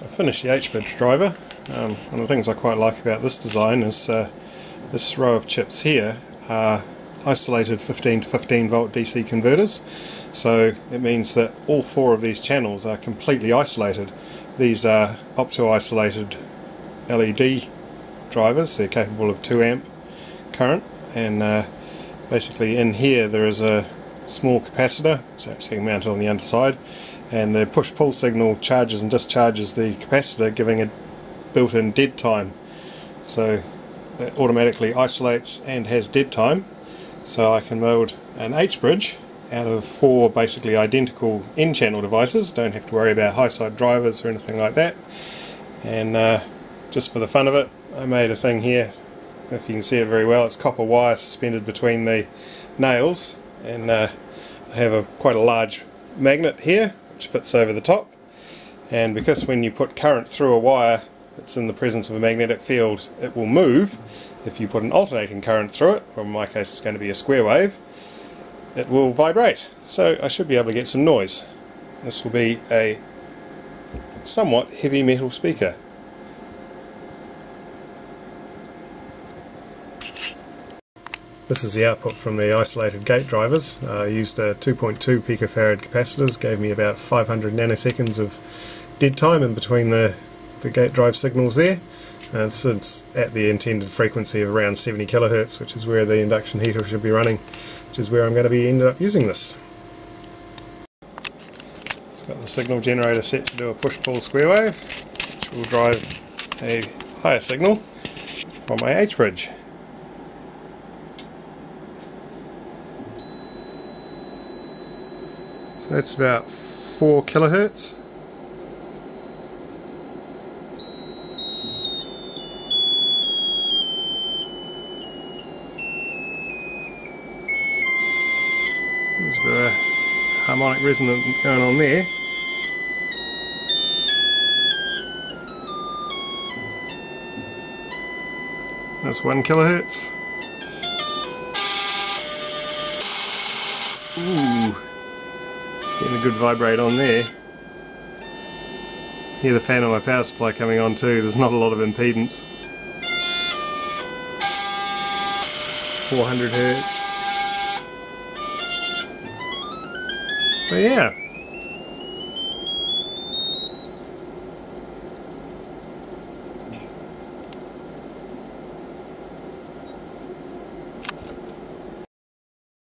I finished the H-bridge driver. Um, one of the things I quite like about this design is uh, this row of chips here are isolated 15 to 15 volt DC converters so it means that all four of these channels are completely isolated. These are opto-isolated LED drivers, they're capable of 2 amp current and uh, basically in here there is a small capacitor, it's actually mounted on the underside and the push-pull signal charges and discharges the capacitor giving a built-in dead time. So it automatically isolates and has dead time. So I can build an H-bridge out of four basically identical N-channel devices. Don't have to worry about high side drivers or anything like that. And uh, just for the fun of it I made a thing here. If you can see it very well it's copper wire suspended between the nails. And uh, I have a quite a large magnet here which fits over the top. And because when you put current through a wire that's in the presence of a magnetic field it will move. If you put an alternating current through it or in my case it's going to be a square wave it will vibrate. So I should be able to get some noise. This will be a somewhat heavy metal speaker This is the output from the isolated gate drivers. Uh, I used a 2.2 picofarad capacitors, gave me about 500 nanoseconds of dead time in between the, the gate drive signals there. And it's at the intended frequency of around 70 kilohertz, which is where the induction heater should be running, which is where I'm going to be ended up using this. It's got the signal generator set to do a push-pull square wave, which will drive a higher signal from my H-bridge. So that's about 4 kilohertz. There's a bit of harmonic resonance going on there. That's 1 kilohertz. Ooh. Getting a good vibrate on there. Hear the fan on my power supply coming on too, there's not a lot of impedance. 400 hertz. But yeah,